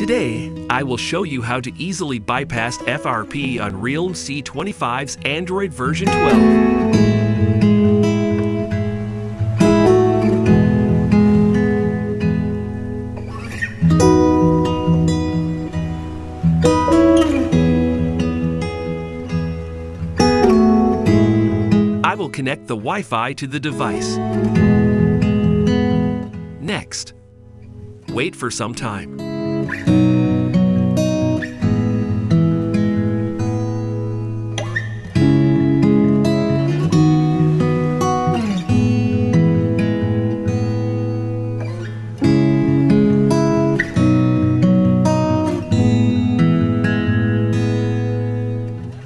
Today, I will show you how to easily bypass FRP on Realm C25's Android version 12. I will connect the Wi-Fi to the device. Next, wait for some time.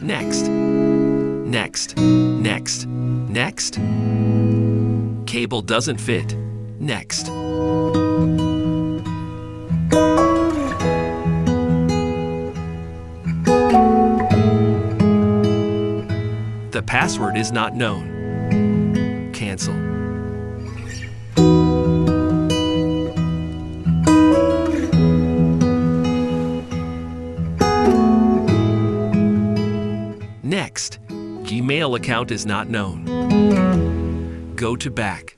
Next, next, next, next. Cable doesn't fit. Next. Password is not known. Cancel. Next, Gmail account is not known. Go to back.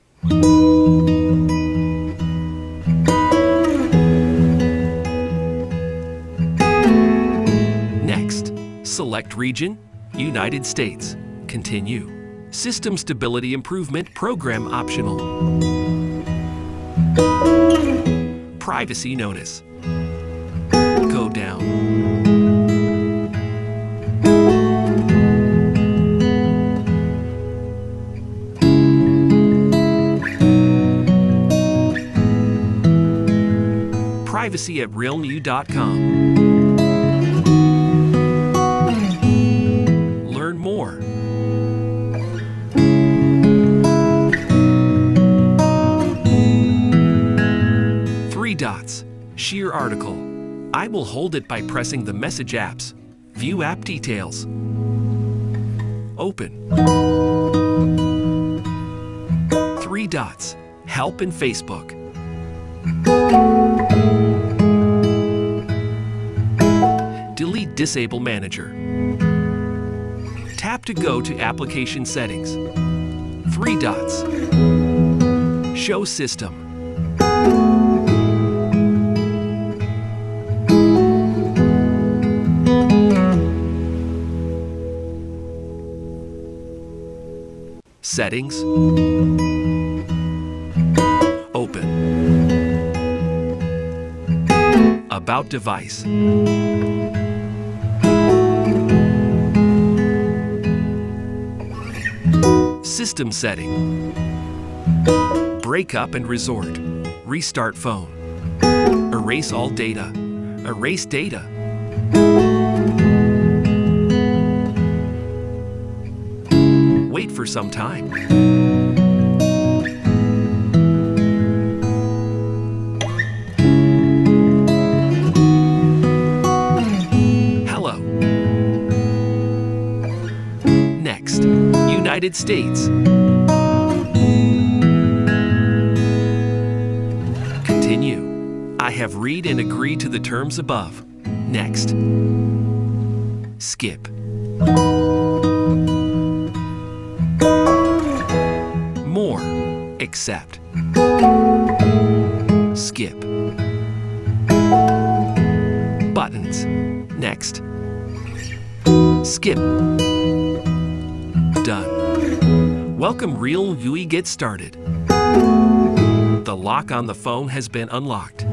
Next, select region, United States. Continue. System stability improvement program optional. Privacy notice. Go down. Privacy at realmu.com. Learn more. Three. Sheer article. I will hold it by pressing the message apps. View app details. Open. Three dots. Help in Facebook. Delete Disable Manager. Tap to go to Application Settings. Three dots. Show System. Settings. Open. About device. System setting. Break up and resort. Restart phone. Erase all data. Erase data. For some time. Hello. Next, United States. Continue. I have read and agree to the terms above. Next. Skip. Accept. Skip. Buttons. Next. Skip. Done. Welcome Real UI Get Started. The lock on the phone has been unlocked.